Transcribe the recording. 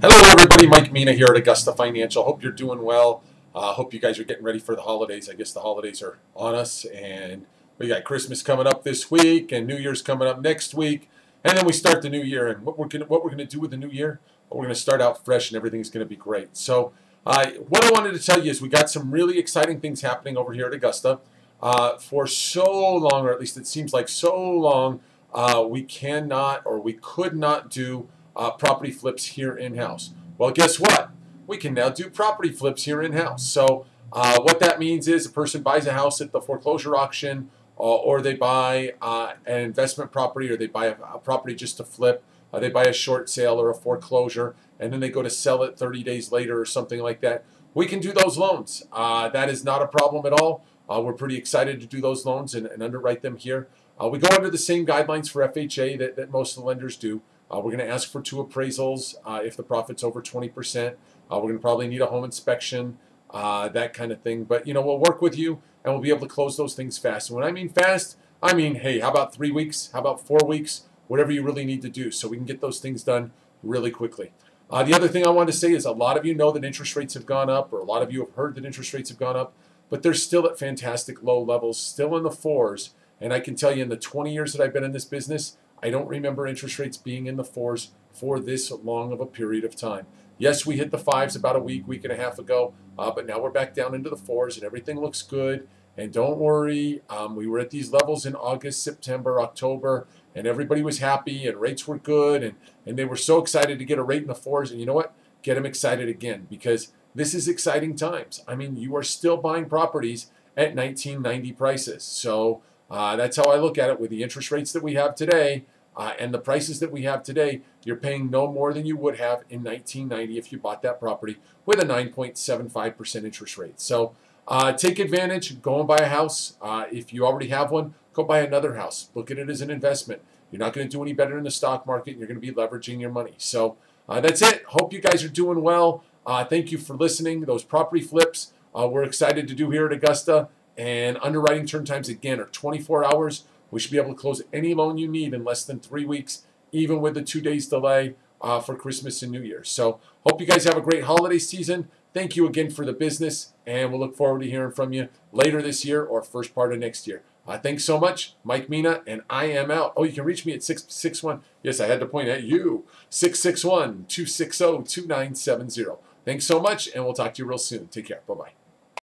Hello, everybody. Mike Meena here at Augusta Financial. Hope you're doing well. Uh, hope you guys are getting ready for the holidays. I guess the holidays are on us, and we got Christmas coming up this week, and New Year's coming up next week, and then we start the new year. And what we're gonna what we're gonna do with the new year? We're gonna start out fresh, and everything's gonna be great. So, uh, what I wanted to tell you is we got some really exciting things happening over here at Augusta. Uh, for so long, or at least it seems like so long, uh, we cannot or we could not do uh, property flips here in-house. Well, guess what? We can now do property flips here in-house. So uh, what that means is a person buys a house at the foreclosure auction uh, or they buy uh, an investment property or they buy a, a property just to flip. Uh, they buy a short sale or a foreclosure and then they go to sell it 30 days later or something like that. We can do those loans. Uh, that is not a problem at all. we're pretty excited to do those loans and, and underwrite them here. we go under the same guidelines for FHA that, that most of the lenders do. Uh, we're going to ask for two appraisals uh, if the profit's over 20%. Uh, we're going to probably need a home inspection, that kind of thing. But, you know, we'll work with you and we'll be able to close those things fast. And when I mean fast, I mean, hey, how about three weeks? How about four weeks? Whatever you really need to do so we can get those things done really quickly. Uh, the other thing I want to say is a lot of you know that interest rates have gone up, or a lot of you have heard that interest rates have gone up, but they're still at fantastic low levels, still in the fours. And I can tell you in the 20 years that I've been in this business, I don't remember interest rates being in the fours for this long of a period of time. Yes, we hit the fives about a week, week and a half ago, uh, but now we're back down into the fours and everything looks good. And don't worry, um, we were at these levels in August, September, October, and everybody was happy and rates were good and, and they were so excited to get a rate in the fours. And you know what? Get them excited again because this is exciting times. I mean, you are still buying properties at 1990 prices. So uh, that's how I look at it with the interest rates that we have today uh, and the prices that we have today. You're paying no more than you would have in 1990 if you bought that property with a 9.75% interest rate. So uh, take advantage, go and buy a house. Uh, if you already have one, go buy another house. Look at it as an investment. You're not going to do any better in the stock market. You're going to be leveraging your money. So uh, that's it. Hope you guys are doing well. Uh, thank you for listening. Those property flips we're excited to do here at Augusta. And underwriting turn times, again, are 24 hours. We should be able to close any loan you need in less than three weeks, even with the two days delay uh, for Christmas and New Year. So hope you guys have a great holiday season. Thank you again for the business, and we'll look forward to hearing from you later this year or first part of next year. Uh, thanks so much, Mike Meena, and I am out. Oh, you can reach me at 661. Yes, I had to point at you. 661 260 2970. Thanks so much, and we'll talk to you real soon. Take care. Bye bye.